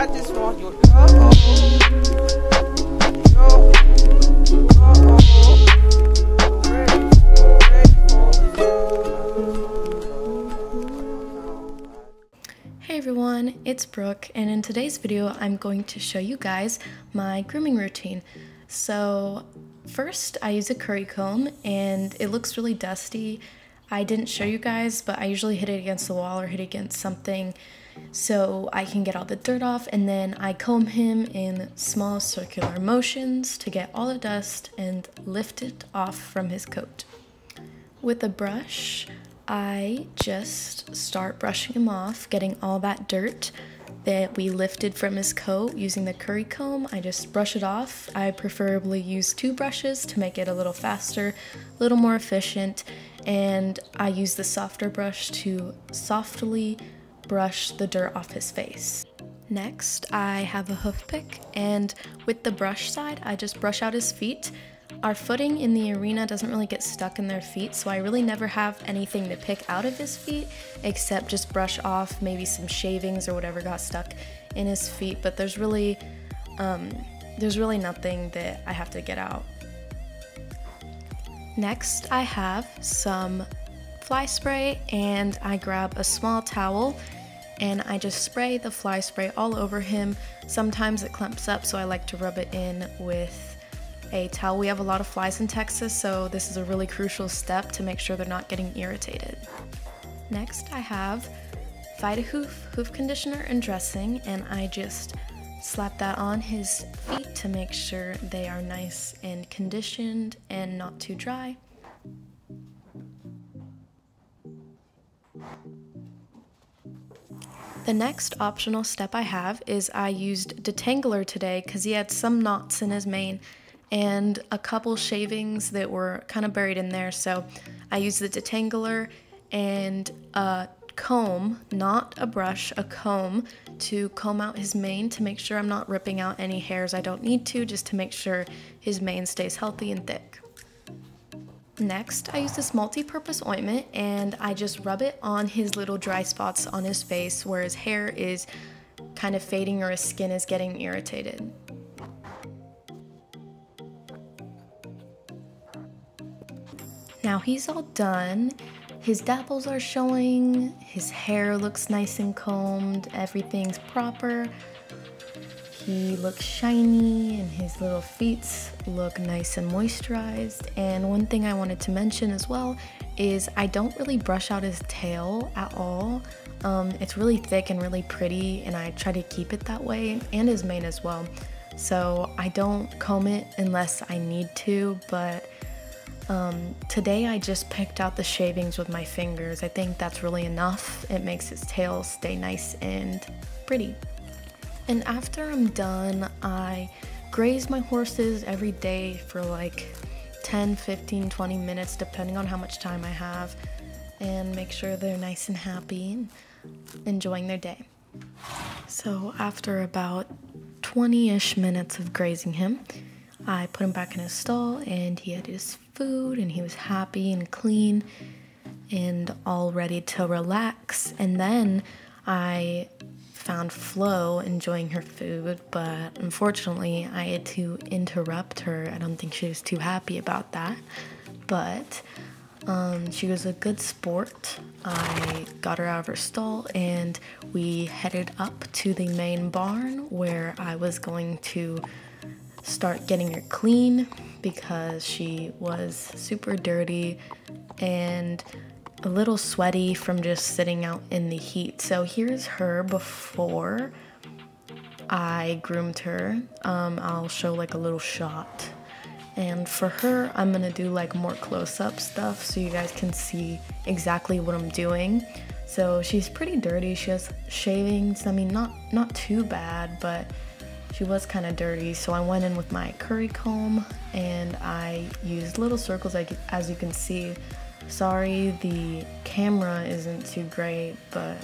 I just want your. Hey everyone, it's Brooke, and in today's video, I'm going to show you guys my grooming routine. So, first, I use a curry comb, and it looks really dusty. I didn't show you guys, but I usually hit it against the wall or hit it against something so I can get all the dirt off, and then I comb him in small circular motions to get all the dust and lift it off from his coat. With a brush, I just start brushing him off, getting all that dirt that we lifted from his coat using the curry comb. I just brush it off. I preferably use two brushes to make it a little faster, a little more efficient, and I use the softer brush to softly brush the dirt off his face. Next, I have a hoof pick, and with the brush side, I just brush out his feet our footing in the arena doesn't really get stuck in their feet, so I really never have anything to pick out of his feet except just brush off maybe some shavings or whatever got stuck in his feet. But there's really, um, there's really nothing that I have to get out. Next, I have some fly spray and I grab a small towel and I just spray the fly spray all over him. Sometimes it clumps up, so I like to rub it in with a towel. We have a lot of flies in Texas, so this is a really crucial step to make sure they're not getting irritated. Next, I have Hoof hoof conditioner and dressing, and I just slap that on his feet to make sure they are nice and conditioned and not too dry. The next optional step I have is I used detangler today because he had some knots in his mane and a couple shavings that were kind of buried in there. So I used the detangler and a comb, not a brush, a comb to comb out his mane to make sure I'm not ripping out any hairs I don't need to, just to make sure his mane stays healthy and thick. Next, I use this multi-purpose ointment and I just rub it on his little dry spots on his face where his hair is kind of fading or his skin is getting irritated. Now he's all done. His dapples are showing, his hair looks nice and combed, everything's proper. He looks shiny and his little feet look nice and moisturized. And one thing I wanted to mention as well is I don't really brush out his tail at all. Um, it's really thick and really pretty and I try to keep it that way and his mane as well. So I don't comb it unless I need to, but um, today I just picked out the shavings with my fingers. I think that's really enough. It makes his tail stay nice and pretty. And after I'm done, I graze my horses every day for like 10, 15, 20 minutes, depending on how much time I have, and make sure they're nice and happy and enjoying their day. So after about 20 ish minutes of grazing him, I put him back in his stall and he had his food and he was happy and clean and all ready to relax. And then I found Flo enjoying her food, but unfortunately, I had to interrupt her. I don't think she was too happy about that, but um, she was a good sport. I got her out of her stall and we headed up to the main barn where I was going to start getting her clean because she was super dirty and a little sweaty from just sitting out in the heat. So here's her before I groomed her. Um, I'll show like a little shot. And for her, I'm gonna do like more close-up stuff so you guys can see exactly what I'm doing. So she's pretty dirty. She has shavings. I mean, not not too bad, but she was kind of dirty, so I went in with my curry comb and I used little circles like as you can see. Sorry the camera isn't too great, but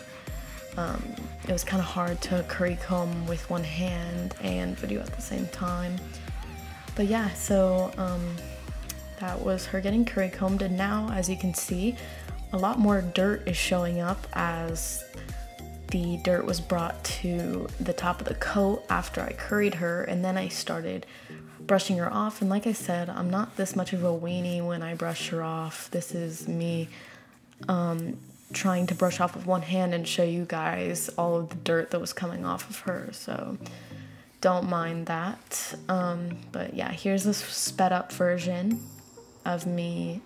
um, it was kind of hard to curry comb with one hand and video at the same time. But yeah, so um, that was her getting curry combed and now as you can see, a lot more dirt is showing up as the dirt was brought to the top of the coat after I curried her, and then I started brushing her off. And like I said, I'm not this much of a weenie when I brush her off. This is me um, trying to brush off with one hand and show you guys all of the dirt that was coming off of her. So don't mind that. Um, but yeah, here's this sped up version of me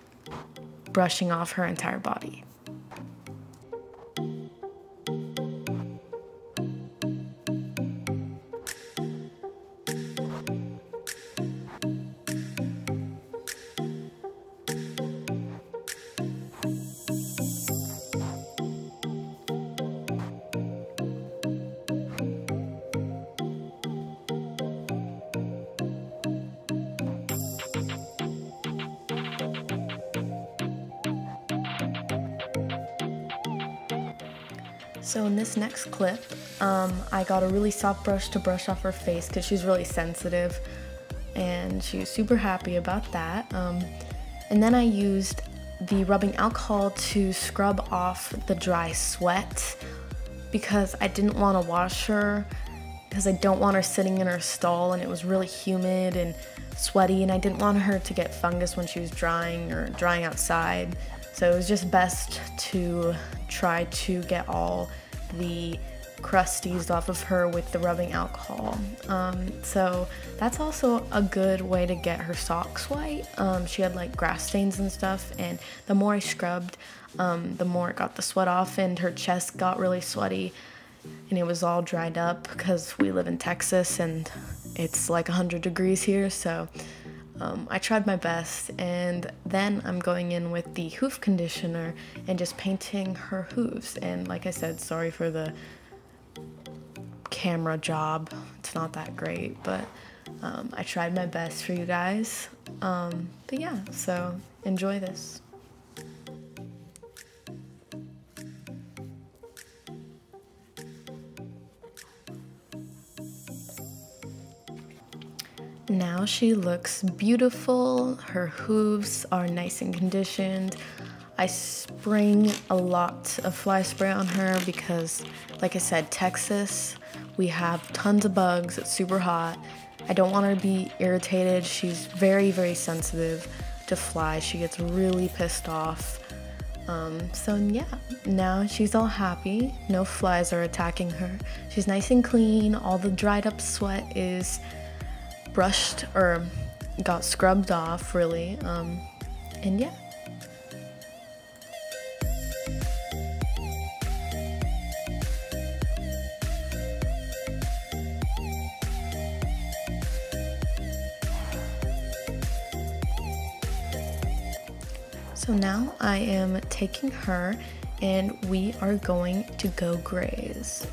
brushing off her entire body. So in this next clip, um, I got a really soft brush to brush off her face because she's really sensitive and she was super happy about that. Um, and then I used the rubbing alcohol to scrub off the dry sweat because I didn't want to wash her because I don't want her sitting in her stall and it was really humid and sweaty and I didn't want her to get fungus when she was drying or drying outside. So it was just best to try to get all the crusties off of her with the rubbing alcohol. Um, so that's also a good way to get her socks white. Um, she had like grass stains and stuff, and the more I scrubbed, um, the more it got the sweat off, and her chest got really sweaty, and it was all dried up because we live in Texas and it's like 100 degrees here, so um, I tried my best, and then I'm going in with the hoof conditioner and just painting her hooves. And like I said, sorry for the camera job, it's not that great, but um, I tried my best for you guys. Um, but yeah, so enjoy this. Now she looks beautiful. Her hooves are nice and conditioned. I spring a lot of fly spray on her because, like I said, Texas, we have tons of bugs. It's super hot. I don't want her to be irritated. She's very, very sensitive to flies. She gets really pissed off. Um, so yeah, now she's all happy. No flies are attacking her. She's nice and clean. All the dried up sweat is brushed or got scrubbed off really um, and yeah So now I am taking her and we are going to go graze.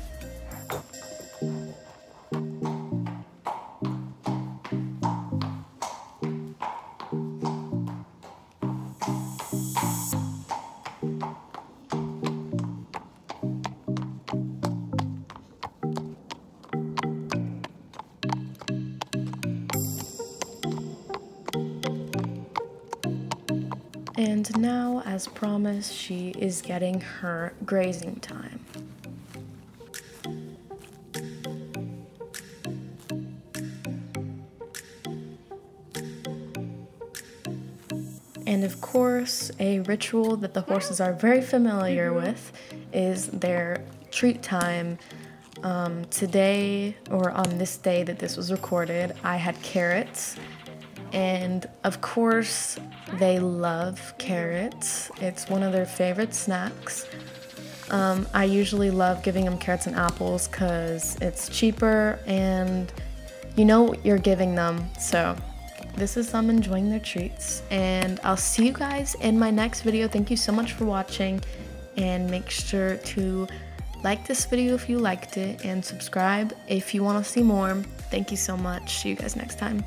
And now, as promised, she is getting her grazing time. And of course, a ritual that the horses are very familiar with is their treat time. Um, today, or on this day that this was recorded, I had carrots. And of course, they love carrots. It's one of their favorite snacks. Um, I usually love giving them carrots and apples because it's cheaper and you know what you're giving them. So this is them enjoying their treats. And I'll see you guys in my next video. Thank you so much for watching and make sure to like this video if you liked it and subscribe if you want to see more. Thank you so much. See you guys next time.